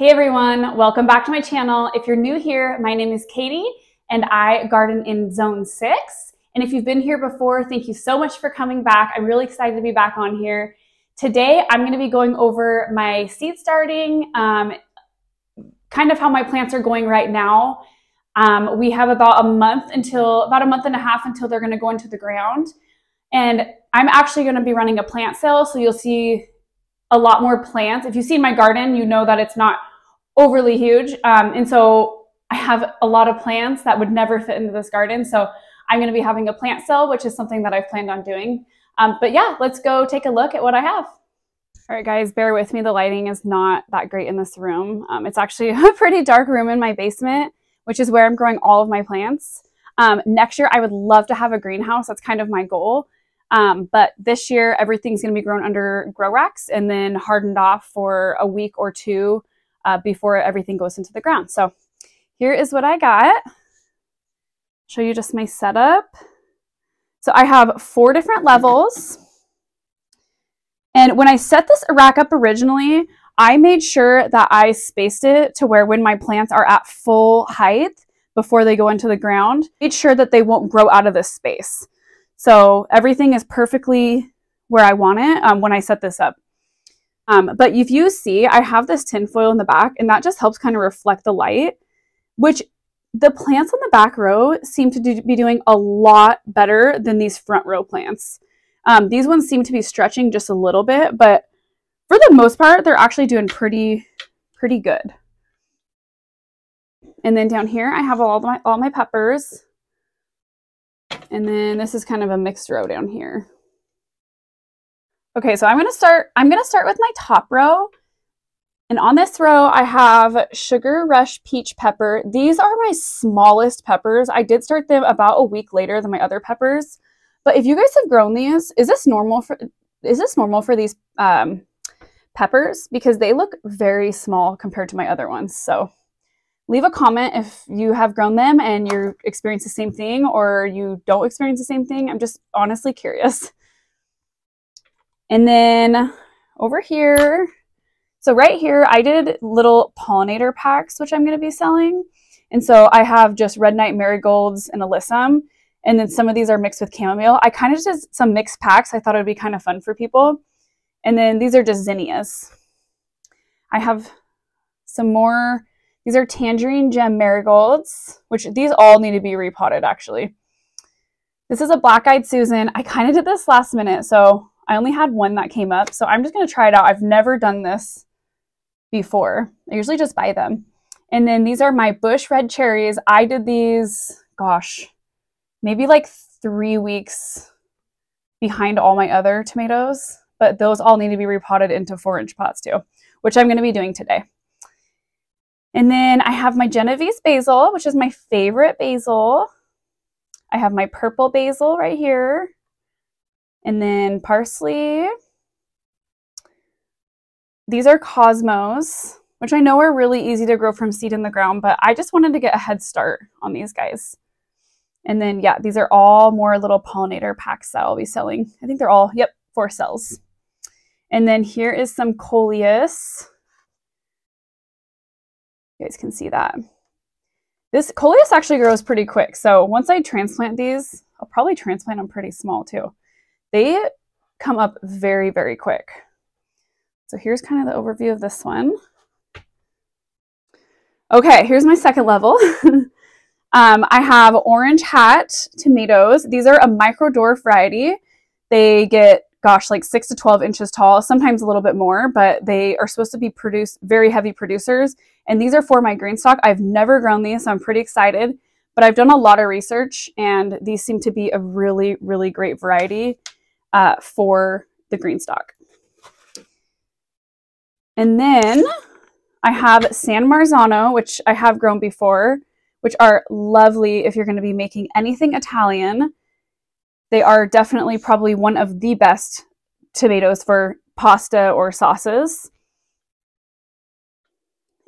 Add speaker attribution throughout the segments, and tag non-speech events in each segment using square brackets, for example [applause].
Speaker 1: Hey everyone, welcome back to my channel. If you're new here, my name is Katie and I garden in zone six. And if you've been here before, thank you so much for coming back. I'm really excited to be back on here. Today, I'm gonna be going over my seed starting, um, kind of how my plants are going right now. Um, we have about a month until, about a month and a half until they're gonna go into the ground. And I'm actually gonna be running a plant sale, so you'll see a lot more plants. If you've seen my garden, you know that it's not overly huge. Um, and so I have a lot of plants that would never fit into this garden. So I'm going to be having a plant sale, which is something that I've planned on doing. Um, but yeah, let's go take a look at what I have. All right, guys, bear with me. The lighting is not that great in this room. Um, it's actually [laughs] a pretty dark room in my basement, which is where I'm growing all of my plants. Um, next year, I would love to have a greenhouse. That's kind of my goal. Um, but this year, everything's going to be grown under grow racks and then hardened off for a week or two uh, before everything goes into the ground. So here is what I got. Show you just my setup. So I have four different levels. And when I set this rack up originally, I made sure that I spaced it to where when my plants are at full height before they go into the ground, made sure that they won't grow out of this space. So everything is perfectly where I want it um, when I set this up. Um, but if you see, I have this tinfoil in the back and that just helps kind of reflect the light, which the plants on the back row seem to do, be doing a lot better than these front row plants. Um, these ones seem to be stretching just a little bit, but for the most part, they're actually doing pretty, pretty good. And then down here, I have all my, all my peppers. And then this is kind of a mixed row down here. Okay, so I'm gonna start, I'm gonna start with my top row. And on this row, I have Sugar Rush Peach Pepper. These are my smallest peppers. I did start them about a week later than my other peppers. But if you guys have grown these, is this normal for, is this normal for these um, peppers? Because they look very small compared to my other ones. So leave a comment if you have grown them and you experience the same thing or you don't experience the same thing. I'm just honestly curious. And then over here, so right here, I did little pollinator packs, which I'm going to be selling. And so I have just red night marigolds and alyssum. And then some of these are mixed with chamomile. I kind of did some mixed packs. I thought it would be kind of fun for people. And then these are just zinnias. I have some more, these are tangerine gem marigolds, which these all need to be repotted actually. This is a black-eyed Susan. I kind of did this last minute, so I only had one that came up, so I'm just going to try it out. I've never done this before. I usually just buy them. And then these are my bush red cherries. I did these, gosh, maybe like three weeks behind all my other tomatoes, but those all need to be repotted into four inch pots too, which I'm going to be doing today. And then I have my Genovese basil, which is my favorite basil. I have my purple basil right here. And then parsley. These are cosmos, which I know are really easy to grow from seed in the ground, but I just wanted to get a head start on these guys. And then, yeah, these are all more little pollinator packs that I'll be selling. I think they're all, yep, four cells. And then here is some coleus. You guys can see that. This coleus actually grows pretty quick. So once I transplant these, I'll probably transplant them pretty small too they come up very, very quick. So here's kind of the overview of this one. Okay, here's my second level. [laughs] um, I have orange hat tomatoes. These are a micro dwarf variety. They get, gosh, like 6 to 12 inches tall, sometimes a little bit more, but they are supposed to be produce very heavy producers. And these are for my GreenStalk. I've never grown these, so I'm pretty excited. But I've done a lot of research, and these seem to be a really, really great variety uh, for the GreenStalk. And then I have San Marzano, which I have grown before, which are lovely if you're going to be making anything Italian. They are definitely probably one of the best tomatoes for pasta or sauces.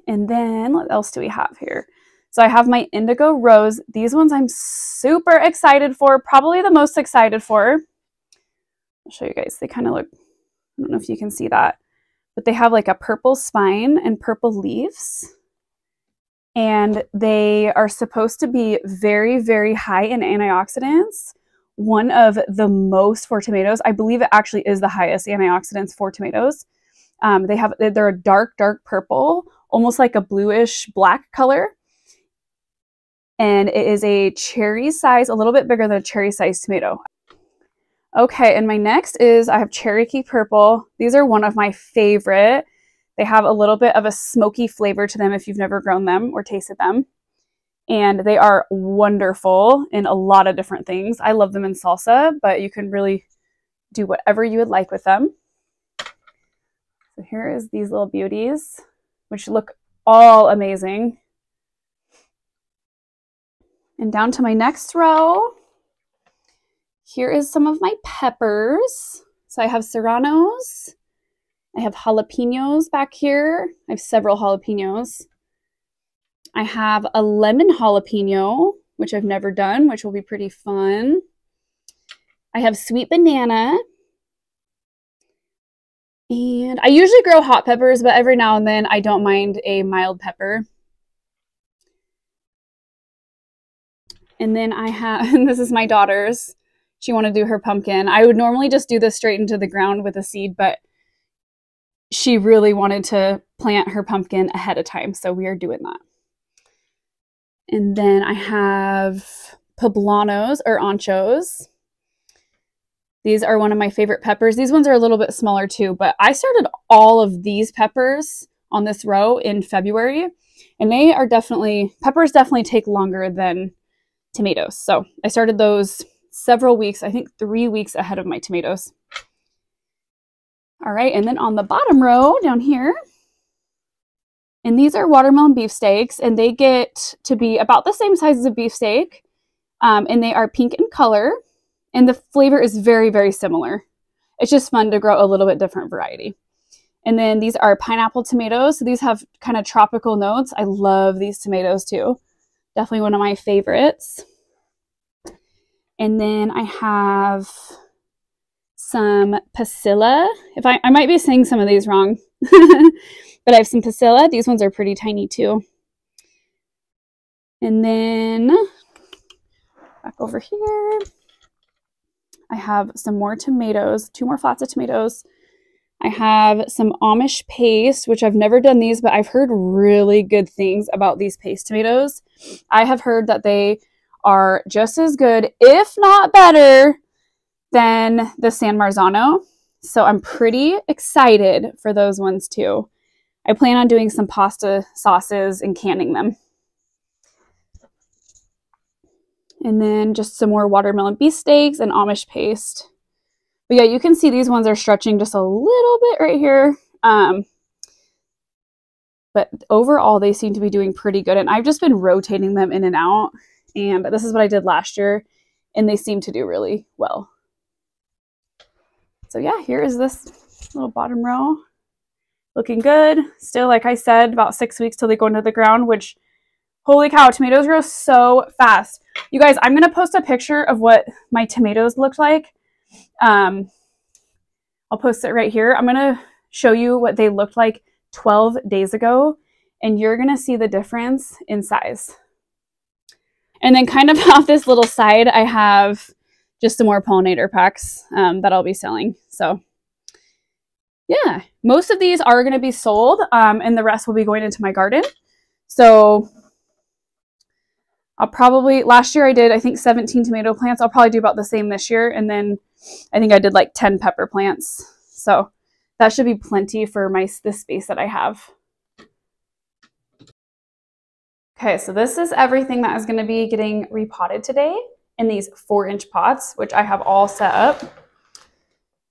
Speaker 1: And then what else do we have here? So I have my indigo rose. These ones I'm super excited for, probably the most excited for. I'll show you guys. They kind of look, I don't know if you can see that, but they have like a purple spine and purple leaves. And they are supposed to be very, very high in antioxidants. One of the most for tomatoes. I believe it actually is the highest antioxidants for tomatoes. Um, they have they're a dark, dark purple, almost like a bluish black color. And it is a cherry size, a little bit bigger than a cherry size tomato. Okay, and my next is I have Cherokee Purple. These are one of my favorite. They have a little bit of a smoky flavor to them if you've never grown them or tasted them. And they are wonderful in a lot of different things. I love them in salsa, but you can really do whatever you would like with them. So here is these little beauties, which look all amazing. And down to my next row, here is some of my peppers. So I have serranos. I have jalapenos back here. I have several jalapenos. I have a lemon jalapeno, which I've never done, which will be pretty fun. I have sweet banana. And I usually grow hot peppers, but every now and then I don't mind a mild pepper. And then I have, and [laughs] this is my daughter's she wanted to do her pumpkin. I would normally just do this straight into the ground with a seed, but she really wanted to plant her pumpkin ahead of time, so we are doing that. And then I have poblanos or anchos. These are one of my favorite peppers. These ones are a little bit smaller too, but I started all of these peppers on this row in February, and they are definitely, peppers definitely take longer than tomatoes. So I started those several weeks, I think three weeks ahead of my tomatoes. All right, and then on the bottom row down here, and these are watermelon beefsteaks, and they get to be about the same size as a beefsteak, um, and they are pink in color, and the flavor is very, very similar. It's just fun to grow a little bit different variety. And then these are pineapple tomatoes. So these have kind of tropical notes. I love these tomatoes too. Definitely one of my favorites. And then I have some Pasilla. If I, I might be saying some of these wrong, [laughs] but I have some Pasilla. These ones are pretty tiny too. And then back over here, I have some more tomatoes, two more flats of tomatoes. I have some Amish paste, which I've never done these, but I've heard really good things about these paste tomatoes. I have heard that they are just as good, if not better, than the San Marzano. So I'm pretty excited for those ones too. I plan on doing some pasta sauces and canning them. And then just some more watermelon beefsteaks and Amish paste. But yeah, you can see these ones are stretching just a little bit right here. Um, but overall, they seem to be doing pretty good. And I've just been rotating them in and out. And this is what I did last year, and they seem to do really well. So yeah, here is this little bottom row. Looking good. Still, like I said, about six weeks till they go into the ground, which, holy cow, tomatoes grow so fast. You guys, I'm going to post a picture of what my tomatoes looked like. Um, I'll post it right here. I'm going to show you what they looked like 12 days ago, and you're going to see the difference in size. And then kind of [laughs] off this little side, I have just some more pollinator packs um, that I'll be selling. So yeah, most of these are going to be sold um, and the rest will be going into my garden. So I'll probably, last year I did, I think 17 tomato plants. I'll probably do about the same this year. And then I think I did like 10 pepper plants. So that should be plenty for my, the space that I have. Okay, so this is everything that is gonna be getting repotted today in these four inch pots, which I have all set up.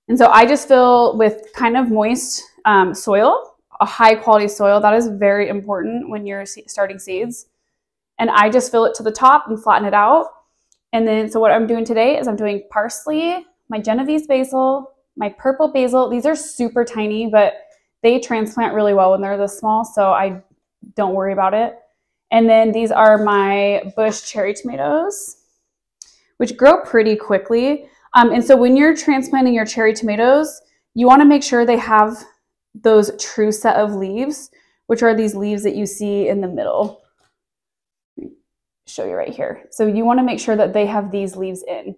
Speaker 1: And so I just fill with kind of moist um, soil, a high quality soil. That is very important when you're starting seeds. And I just fill it to the top and flatten it out. And then, so what I'm doing today is I'm doing parsley, my Genovese basil, my purple basil. These are super tiny, but they transplant really well when they're this small. So I don't worry about it. And then these are my bush cherry tomatoes, which grow pretty quickly. Um, and so when you're transplanting your cherry tomatoes, you want to make sure they have those true set of leaves, which are these leaves that you see in the middle. Show you right here. So you want to make sure that they have these leaves in.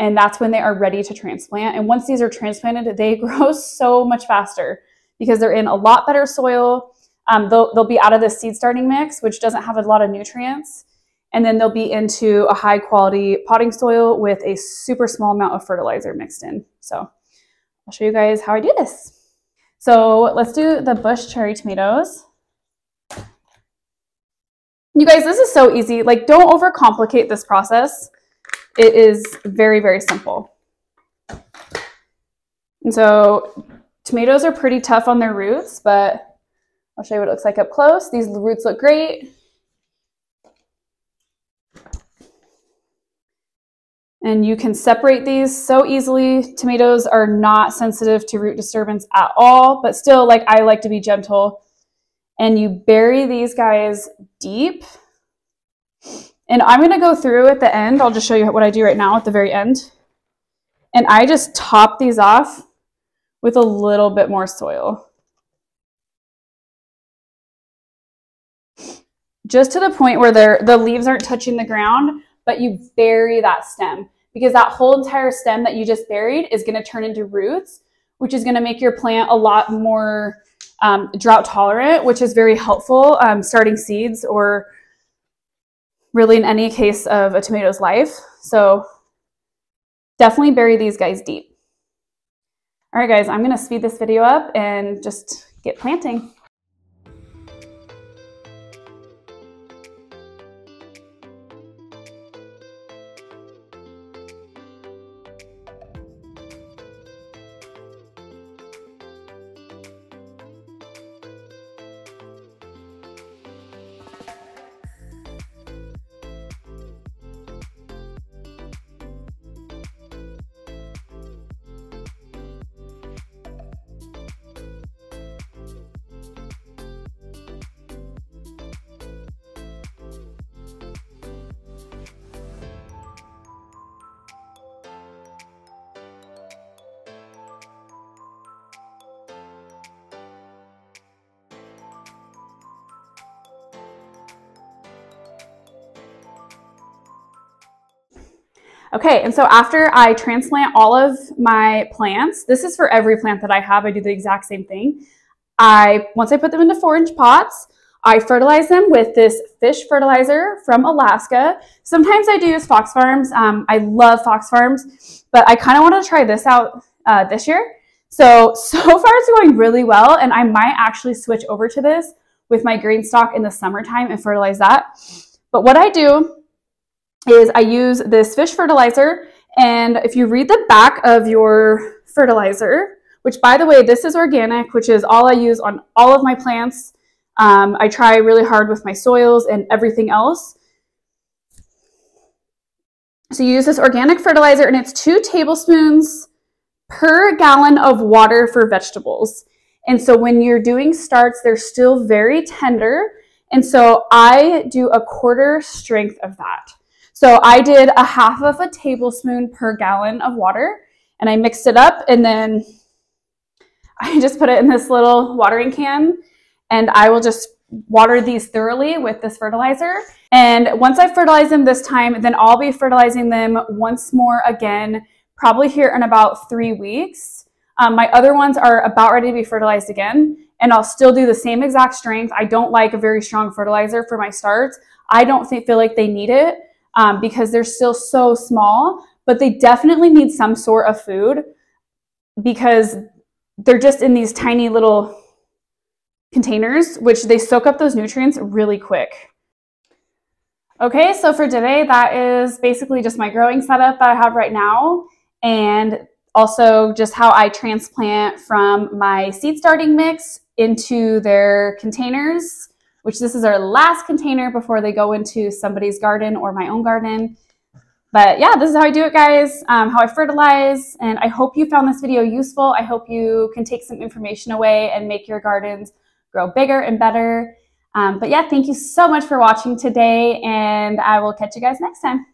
Speaker 1: And that's when they are ready to transplant. And once these are transplanted, they [laughs] grow so much faster because they're in a lot better soil. Um, they'll, they'll be out of the seed starting mix, which doesn't have a lot of nutrients. And then they'll be into a high quality potting soil with a super small amount of fertilizer mixed in. So I'll show you guys how I do this. So let's do the bush cherry tomatoes. You guys, this is so easy. Like, don't overcomplicate this process. It is very, very simple. And so tomatoes are pretty tough on their roots, but I'll show you what it looks like up close. These roots look great. And you can separate these so easily. Tomatoes are not sensitive to root disturbance at all, but still, like I like to be gentle. And you bury these guys deep. And I'm gonna go through at the end. I'll just show you what I do right now at the very end. And I just top these off with a little bit more soil. Just to the point where the leaves aren't touching the ground, but you bury that stem because that whole entire stem that you just buried is going to turn into roots, which is going to make your plant a lot more um, drought tolerant, which is very helpful um, starting seeds or really in any case of a tomato's life. So definitely bury these guys deep. All right, guys, I'm going to speed this video up and just get planting. Okay, and so after I transplant all of my plants, this is for every plant that I have, I do the exact same thing. I Once I put them into four inch pots, I fertilize them with this fish fertilizer from Alaska. Sometimes I do use Fox Farms. Um, I love Fox Farms, but I kind of want to try this out uh, this year. So, [laughs] so far it's going really well, and I might actually switch over to this with my GreenStalk in the summertime and fertilize that. But what I do is I use this fish fertilizer. And if you read the back of your fertilizer, which by the way, this is organic, which is all I use on all of my plants. Um, I try really hard with my soils and everything else. So you use this organic fertilizer and it's two tablespoons per gallon of water for vegetables. And so when you're doing starts, they're still very tender. And so I do a quarter strength of that. So I did a half of a tablespoon per gallon of water and I mixed it up and then [laughs] I just put it in this little watering can and I will just water these thoroughly with this fertilizer. And once I fertilize them this time, then I'll be fertilizing them once more again, probably here in about three weeks. Um, my other ones are about ready to be fertilized again, and I'll still do the same exact strength. I don't like a very strong fertilizer for my starts. I don't feel like they need it um, because they're still so small, but they definitely need some sort of food because they're just in these tiny little containers, which they soak up those nutrients really quick. Okay, so for today, that is basically just my growing setup that I have right now, and also just how I transplant from my seed starting mix into their containers which this is our last container before they go into somebody's garden or my own garden. But yeah, this is how I do it, guys, um, how I fertilize. And I hope you found this video useful. I hope you can take some information away and make your gardens grow bigger and better. Um, but yeah, thank you so much for watching today, and I will catch you guys next time.